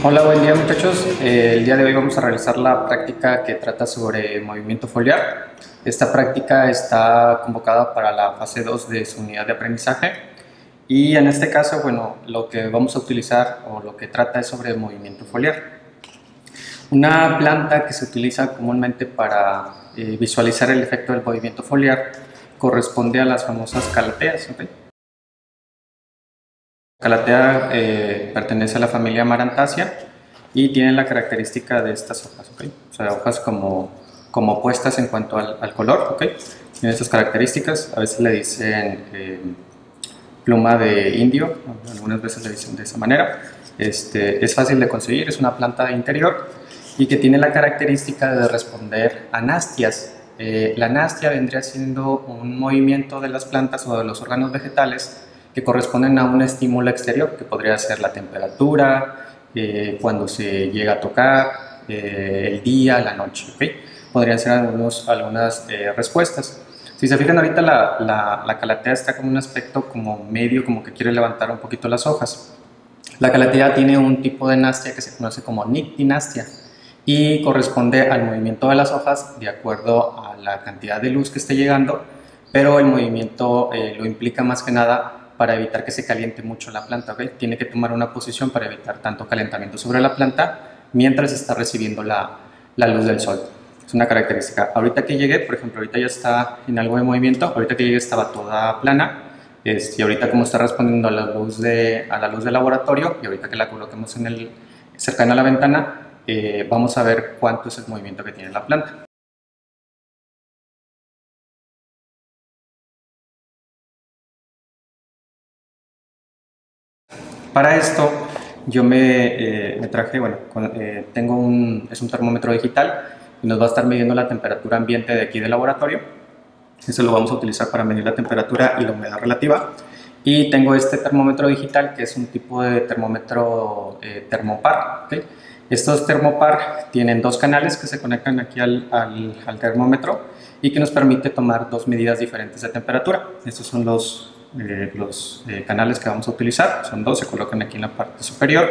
Hola, buen día muchachos. Eh, el día de hoy vamos a realizar la práctica que trata sobre movimiento foliar. Esta práctica está convocada para la fase 2 de su unidad de aprendizaje y en este caso, bueno, lo que vamos a utilizar o lo que trata es sobre movimiento foliar. Una planta que se utiliza comúnmente para eh, visualizar el efecto del movimiento foliar corresponde a las famosas calateas. Calatea eh, pertenece a la familia Marantaceae y tiene la característica de estas hojas, o sea, hojas como, como opuestas en cuanto al, color, ¿okay? tiene estas características, a veces le dicen eh, pluma de indio, algunas veces le dicen de esa manera, este, es fácil de conseguir, es una planta interior y que tiene la característica de responder a nastias. Eh, la nastia vendría siendo un movimiento de las plantas o de los órganos vegetales que corresponden a un estímulo exterior, que podría ser la temperatura, eh, cuando se llega a tocar, eh, el día, la noche. ¿okay? Podrían ser algunos, algunas eh, respuestas. Si se fijan ahorita la, la, la, calatea está con un aspecto como medio, como que quiere levantar un poquito las hojas. La calatea tiene un tipo de nastia que se conoce como nictinastia y corresponde al movimiento de las hojas de acuerdo a la cantidad de luz que esté llegando, pero el movimiento lo implica más que nada para evitar que se caliente mucho la planta. ¿okay? Tiene que tomar una posición para evitar tanto calentamiento sobre la planta mientras está recibiendo la, la luz del sol. Es una característica. Ahorita que llegué, por ejemplo, ahorita ya está en algo de movimiento, ahorita que llegué estaba toda plana, este, y ahorita como está respondiendo a la luz de, a la luz del laboratorio, y ahorita que la coloquemos en el, cercana a la ventana, eh, vamos a ver cuánto es el movimiento que tiene la planta. Para esto yo me, eh, me traje, bueno, eh, tengo un, es un termómetro digital y nos va a estar midiendo la temperatura ambiente de aquí del laboratorio. Eso lo vamos a utilizar para medir la temperatura y la humedad relativa. Y tengo este termómetro digital que es un tipo de termómetro eh, termopar. ¿okay? Estos termopar tienen dos canales que se conectan aquí al, al, al termómetro y que nos permite tomar dos medidas diferentes de temperatura. Estos son los eh, los eh, canales que vamos a utilizar, son dos, se colocan aquí en la parte superior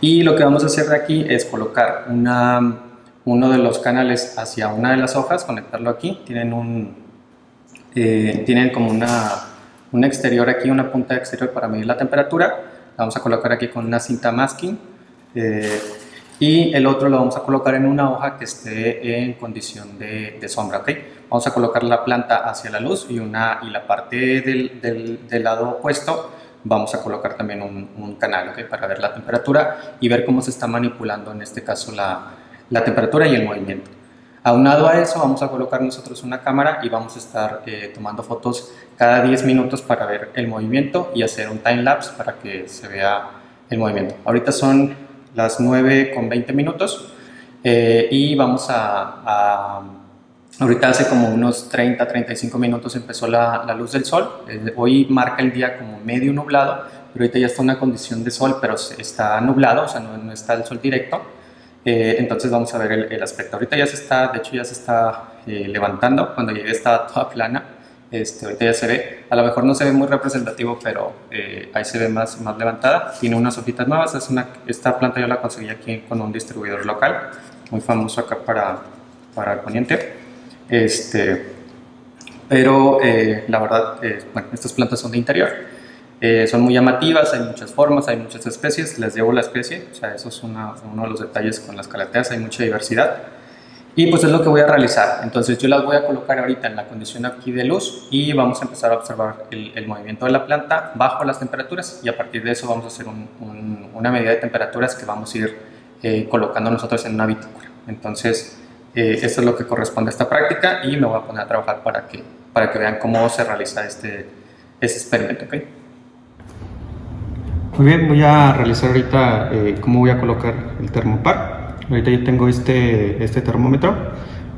y lo que vamos a hacer de aquí es colocar una, uno de los canales hacia una de las hojas, conectarlo aquí, tienen un eh, tienen como una, un exterior aquí, una punta exterior para medir la temperatura, la vamos a colocar aquí con una cinta masking y el otro lo vamos a colocar en una hoja que esté en condición de, de sombra, ¿ok? Vamos a colocar la planta hacia la luz y, una, y la parte del, del, lado opuesto vamos a colocar también un, un canal, ¿ok? Para ver la temperatura y ver cómo se está manipulando en este caso la, la temperatura y el movimiento. Aunado a eso, vamos a colocar nosotros una cámara y vamos a estar eh, tomando fotos cada 10 minutos para ver el movimiento y hacer un time lapse para que se vea el movimiento. Ahorita son las 9 con 20 minutos eh, y vamos a, ahorita hace como unos 30, 35 minutos empezó la, la luz del sol, eh, hoy marca el día como medio nublado, pero ahorita ya está una condición de sol, pero está nublado, o sea, no, está el sol directo, eh, entonces vamos a ver el, el, aspecto. Ahorita ya se está, de hecho ya se está levantando, cuando llegué estaba toda plana, este, ahorita ya se ve, a lo mejor no se ve muy representativo, pero eh, ahí se ve más, más levantada. Tiene unas hojitas nuevas, es una, esta planta yo la conseguí aquí con un distribuidor local, muy famoso acá para, para el poniente. Este, pero eh, la verdad, eh, bueno, estas plantas son de interior. Eh, son muy llamativas, hay muchas formas, hay muchas especies, les llevo la especie, o sea, eso es una, uno de los detalles con las calateas, hay mucha diversidad. Y pues es lo que voy a realizar. Entonces yo las voy a colocar ahorita en la condición aquí de luz y vamos a empezar a observar el, movimiento de la planta bajo las temperaturas y a partir de eso vamos a hacer un, un, una medida de temperaturas que vamos a ir eh, colocando nosotros en una bitácora. Entonces eh, esto es lo que corresponde a esta práctica y me voy a poner a trabajar para que, para que vean cómo se realiza este, este experimento. ¿okay? Muy bien, voy a realizar ahorita eh, cómo voy a colocar el termopar. Ahorita yo tengo este, este termómetro,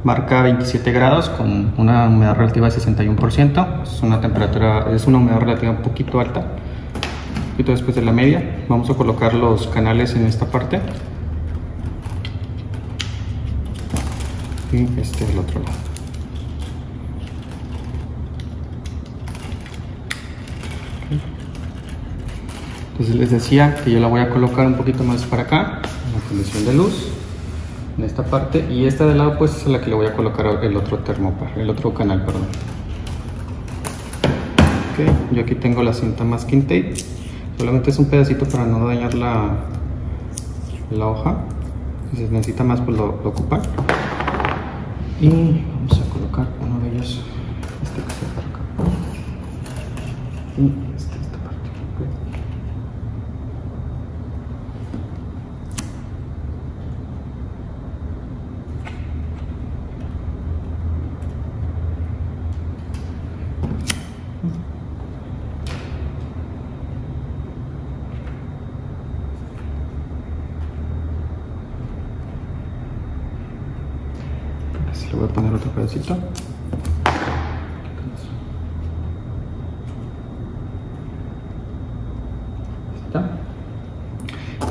marca 27 grados con una humedad relativa de 61%. Es una temperatura, es una humedad relativa un poquito alta, un poquito después de la media. Vamos a colocar los canales en esta parte. Y este del otro lado. Entonces les decía que yo la voy a colocar un poquito más para acá, en la condición de luz, en esta parte, y esta de lado pues es la que le voy a colocar el otro termopar, el otro canal, perdón. Ok, yo aquí tengo la cinta masking tape, solamente es un pedacito para no dañar la, la hoja, si se necesita más pues lo, lo ocupan. Y vamos a colocar uno de ellos, este que está acá le voy a poner otro pedacito.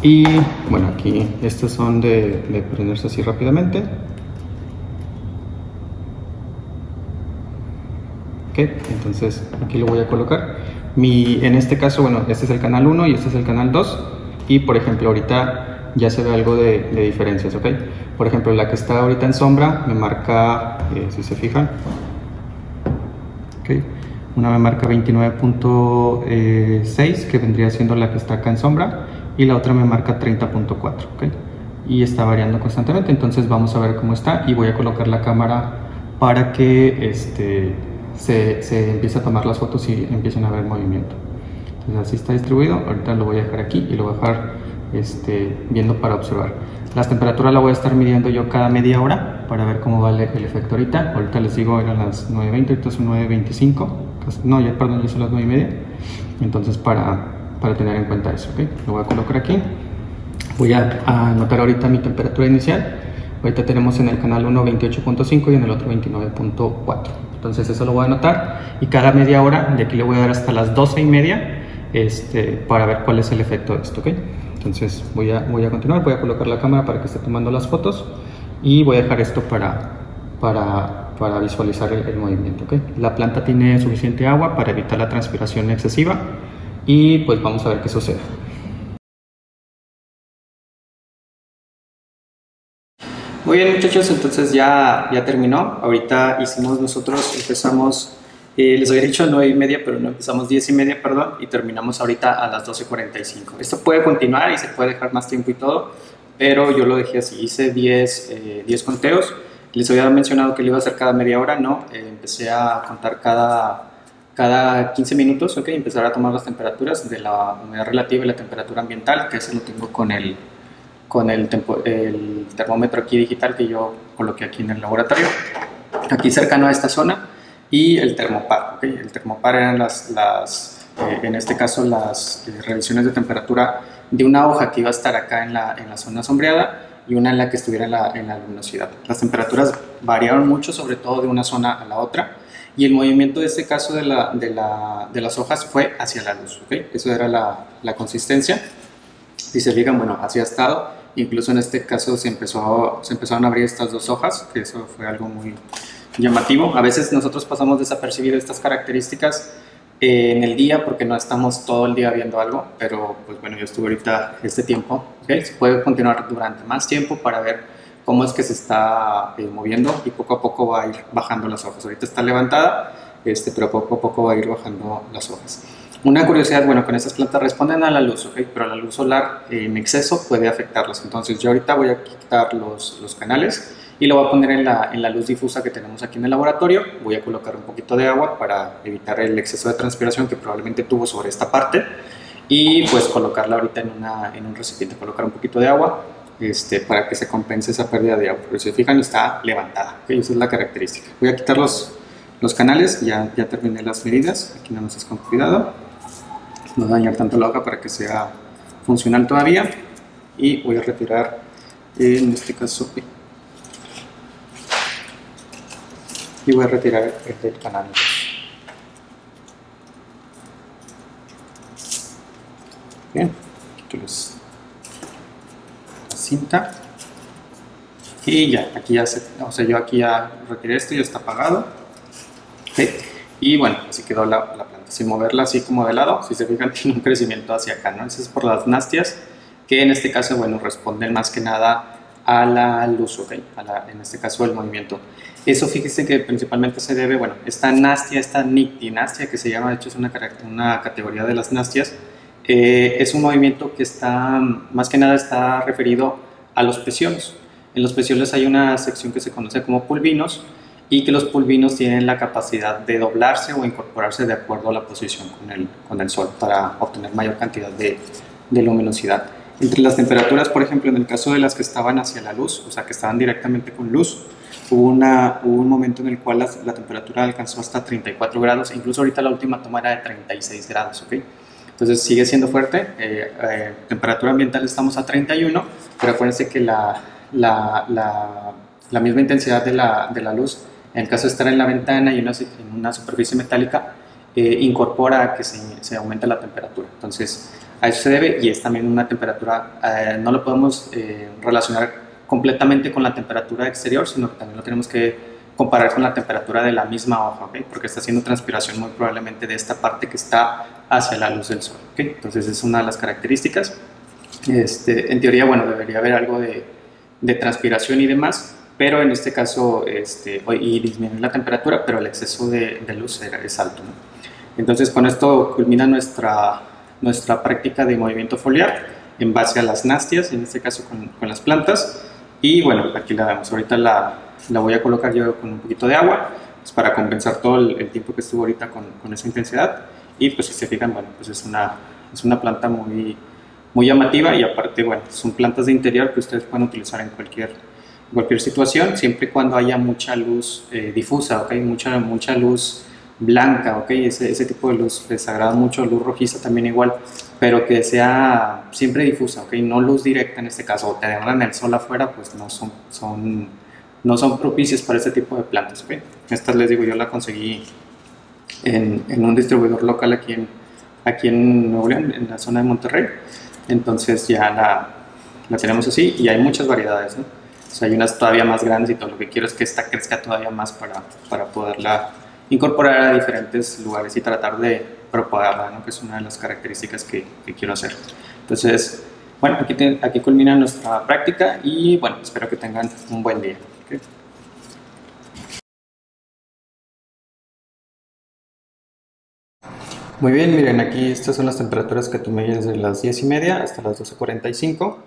Y bueno, aquí estos son de, de prenderse así rápidamente. Ok, entonces aquí lo voy a colocar. Mi, en este caso, bueno, este es el canal 1 y este es el canal 2. Y por ejemplo, ahorita ya se ve algo de, de diferencias, ¿ok? Por ejemplo, la que está ahorita en sombra me marca, eh, si se fijan, okay. una me marca 29.6, que vendría siendo la que está acá en sombra, y la otra me marca 30.4, okay. y está variando constantemente, entonces vamos a ver cómo está, y voy a colocar la cámara para que este, se, se empiece a tomar las fotos y empiecen a ver movimiento. Entonces así está distribuido, ahorita lo voy a dejar aquí y lo voy a dejar este, viendo para observar. Las temperaturas la voy a estar midiendo yo cada media hora para ver cómo vale el efecto ahorita. Ahorita les digo, eran las 9.20, ahorita son 9.25. No, ya, perdón, ya son las 9.30. Entonces, para, para tener en cuenta eso, ¿ok? Lo voy a colocar aquí. Voy a, anotar ahorita mi temperatura inicial. Ahorita tenemos en el canal 1 28.5 y en el otro 29.4. Entonces eso lo voy a anotar y cada media hora, de aquí le voy a dar hasta las 12 y media este, para ver cuál es el efecto de esto, ¿ok? Entonces voy a, voy a continuar, voy a colocar la cámara para que esté tomando las fotos y voy a dejar esto para, para, para visualizar el, movimiento. ¿okay? La planta tiene suficiente agua para evitar la transpiración excesiva y pues vamos a ver qué sucede. Muy bien muchachos, entonces ya, ya terminó. Ahorita hicimos nosotros, empezamos eh, les había dicho 9 y media, pero no empezamos 10 y media, perdón, y terminamos ahorita a las 12.45. Esto puede continuar y se puede dejar más tiempo y todo, pero yo lo dejé así, hice 10, eh, 10 conteos. Les había mencionado que lo iba a hacer cada media hora, no, eh, empecé a contar cada, cada 15 minutos, ok, empezar a tomar las temperaturas de la humedad relativa y la temperatura ambiental, que eso lo tengo con el, con el, el termómetro aquí digital que yo coloqué aquí en el laboratorio. Aquí cercano a esta zona y el termopar. ¿okay? El termopar eran las, las eh, en este caso, las eh, revisiones de temperatura de una hoja que iba a estar acá en la, en la zona sombreada y una en la que estuviera en la, en la, luminosidad. Las temperaturas variaron mucho, sobre todo de una zona a la otra, y el movimiento de este caso de, la, de, la, de las hojas fue hacia la luz. ¿okay? Eso era la, la, consistencia. Si se fijan, bueno, así ha estado. Incluso en este caso se, empezó, se empezaron a abrir estas dos hojas, que eso fue algo muy, llamativo. A veces nosotros pasamos desapercibido estas características eh, en el día porque no estamos todo el día viendo algo, pero pues bueno, yo estuve ahorita este tiempo, ¿okay? se puede continuar durante más tiempo para ver cómo es que se está eh, moviendo y poco a poco va a ir bajando las hojas. Ahorita está levantada, este, pero poco a poco va a ir bajando las hojas. Una curiosidad, bueno, con estas plantas responden a la luz, ¿okay? pero la luz solar eh, en exceso puede afectarlas. Entonces yo ahorita voy a quitar los, los canales y lo voy a poner en la, en la, luz difusa que tenemos aquí en el laboratorio. Voy a colocar un poquito de agua para evitar el exceso de transpiración que probablemente tuvo sobre esta parte y pues colocarla ahorita en, una, en un recipiente, colocar un poquito de agua este, para que se compense esa pérdida de agua. Pero si se fijan está levantada, ¿okay? esa es la característica. Voy a quitar los, los canales, ya, ya terminé las medidas, aquí nada más es con cuidado, no dañar tanto la hoja para que sea funcional todavía y voy a retirar en este caso y voy a retirar el del canal bien quito la cinta y ya aquí ya se o sea yo aquí ya retiré esto ya está apagado y bueno así quedó la, la planta sin moverla así como de lado, si se fijan tiene un crecimiento hacia acá, ¿no? Eso es por las nastias, que en este caso, bueno, responden más que nada a la luz, ¿ok? en este caso el movimiento. Eso fíjense que principalmente se debe, bueno, esta nastia, esta nictinastia que se llama, de hecho es una, una categoría de las nastias, eh, es un movimiento que está, más que nada está referido a los peciones. En los peciolos hay una sección que se conoce como pulvinos y que los pulvinos tienen la capacidad de doblarse o incorporarse de acuerdo a la posición con el, con el sol para obtener mayor cantidad de, de luminosidad. Entre las temperaturas, por ejemplo, en el caso de las que estaban hacia la luz, o sea, que estaban directamente con luz, hubo, una, hubo un momento en el cual la, la, temperatura alcanzó hasta 34 grados, incluso ahorita la última toma era de 36 grados, ¿ok? Entonces sigue siendo fuerte, eh, eh, temperatura ambiental estamos a 31, pero acuérdense que la, la, la, misma intensidad de la, de la, luz, en el caso de estar en la ventana y una, en una superficie metálica, eh, incorpora que se, se aumente la temperatura. Entonces, a eso se debe y es también una temperatura, eh, no lo podemos eh, relacionar completamente con la temperatura exterior, sino que también lo tenemos que comparar con la temperatura de la misma hoja, porque está haciendo transpiración muy probablemente de esta parte que está hacia la luz del sol. Entonces, es una de las características. Este, en teoría, bueno, debería haber algo de, de transpiración y demás, pero en este caso, este, y disminuir la temperatura, pero el exceso de, luz es alto. Entonces, con esto culmina nuestra, nuestra práctica de movimiento foliar en base a las nastias, en este caso con, con las plantas. Y bueno, aquí la vemos. Ahorita la, la, voy a colocar yo con un poquito de agua pues para compensar todo el, tiempo que estuvo ahorita con, con, esa intensidad. Y pues si se fijan, bueno, pues es una, es una planta muy, muy llamativa y aparte, bueno, son plantas de interior que ustedes pueden utilizar en cualquier, cualquier situación, siempre y cuando haya mucha luz eh, difusa, ¿ok? Mucha, mucha luz blanca, ¿ok? Ese, ese tipo de luz les agrada mucho, luz rojiza también igual, pero que sea siempre difusa, ¿ok? No luz directa en este caso, o tenerla en el sol afuera, pues no son, son, no son propicias para este tipo de plantas, ¿ok? Estas les digo, yo la conseguí en, en un distribuidor local aquí en, aquí en Nuevo León, en la zona de Monterrey, entonces ya la, la tenemos así y hay muchas variedades, ¿no? O sea, hay unas todavía más grandes y todo lo que quiero es que esta crezca todavía más para, para poderla incorporar a diferentes lugares y tratar de propagarla, ¿no? que es una de las características que, que quiero hacer. Entonces, bueno, aquí, aquí culmina nuestra práctica y bueno, espero que tengan un buen día. Muy bien, miren, aquí estas son las temperaturas que tomé desde las 10 y media hasta las 12.45.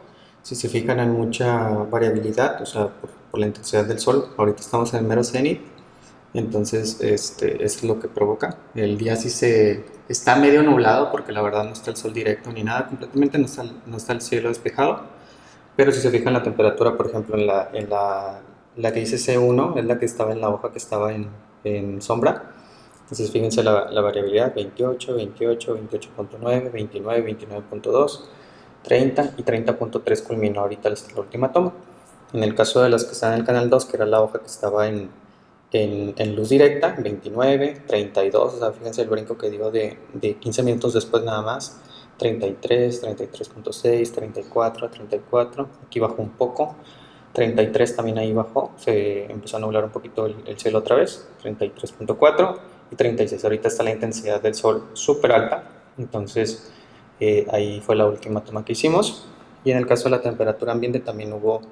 Si se fijan hay mucha variabilidad, o sea, por, la intensidad del sol. Ahorita estamos en el mero cenit, entonces este, es lo que provoca. El día sí se está medio nublado porque la verdad no está el sol directo ni nada, completamente no está, no está el cielo despejado. Pero si se fijan la temperatura, por ejemplo, en la, en la, la que dice C1, es la que estaba en la hoja que estaba en, sombra entonces fíjense la, la variabilidad 28, 28, 28.9, 29, 29.2, 30 y 30.3 culminó ahorita la última toma. En el caso de las que están en el canal 2, que era la hoja que estaba en, en, luz directa, 29, 32, o sea, fíjense el brinco que dio de, de 15 minutos después nada más, 33, 33.6, 34, 34, aquí bajó un poco, 33 también ahí bajó, se empezó a nublar un poquito el, el cielo otra vez, 33.4, y 36. Ahorita está la intensidad del sol súper alta, entonces eh, ahí fue la última toma que hicimos. Y en el caso de la temperatura ambiente también hubo,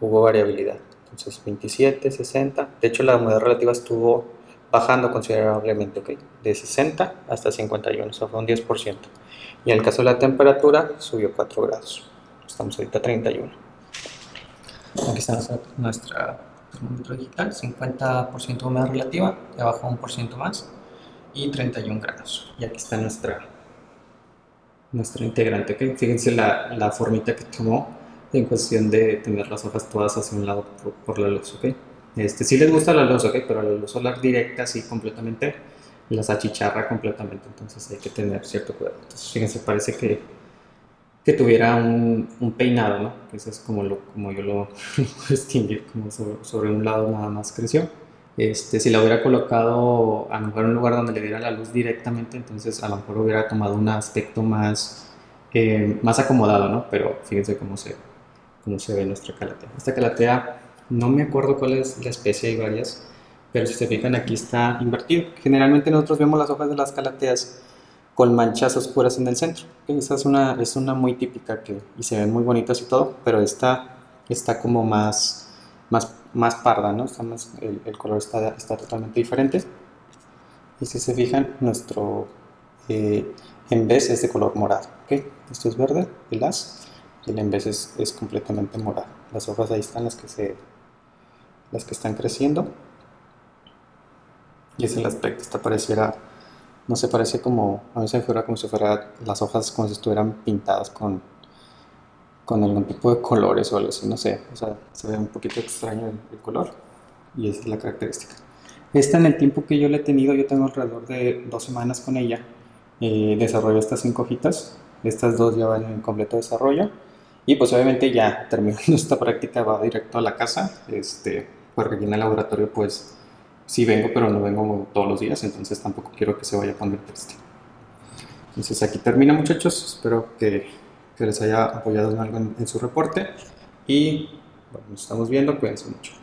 hubo variabilidad. Entonces 27, 60. De hecho la humedad relativa estuvo bajando considerablemente, ¿ok? De 60 hasta 51, o sea, fue un 10%. Y en el caso de la temperatura subió 4 grados. Estamos ahorita a 31. Aquí está nuestra termómetro digital, 50% humedad relativa, de abajo un por ciento más y 31 grados. Y aquí está nuestra, nuestra integrante, ¿okay? Fíjense la, la, formita que tomó en cuestión de tener las hojas todas hacia un lado por, la luz, ¿ok? Este, sí les gusta la luz, ¿ok? Pero la luz solar directa, así completamente, las achicharra completamente, entonces hay que tener cierto cuidado. Entonces, fíjense, parece que que tuviera un, un, peinado, ¿no? Eso es como, lo, como yo lo puedo distinguir, como sobre, un lado nada más creció. Este, si la hubiera colocado a lo mejor en un lugar donde le diera la luz directamente, entonces a lo mejor hubiera tomado un aspecto más, eh, más acomodado, ¿no? Pero fíjense cómo se, cómo se ve nuestra calatea. Esta calatea, no me acuerdo cuál es la especie, hay varias, pero si se fijan aquí está invertido. Generalmente nosotros vemos las hojas de las calateas con manchas oscuras en el centro. Esa es una, es una muy típica que, y se ven muy bonitas y todo, pero esta está como más, más, más parda, ¿no? Está más, el, el, color está, está totalmente diferente. Y si se fijan, nuestro eh, en vez es de color morado. ¿okay? Esto es verde, el as, y el en vez es, completamente morado. Las hojas ahí están las que, se, las que están creciendo. Y es el aspecto, esta pareciera, no sé, parece como, a se me fuera como si fuera las hojas como si estuvieran pintadas con, con algún tipo de colores o algo así, no sé, o sea, se ve un poquito extraño el, el color y esa es la característica. Esta en el tiempo que yo le he tenido, yo tengo alrededor de dos semanas con ella, eh, desarrollo estas cinco hojitas, estas dos ya van en completo desarrollo y pues obviamente ya terminando esta práctica va directo a la casa, este, porque aquí en el laboratorio pues sí vengo, pero no vengo todos los días, entonces tampoco quiero que se vaya a poner triste. Entonces aquí termina muchachos, espero que, que les haya apoyado en algo en, en su reporte y bueno, nos estamos viendo, cuídense mucho.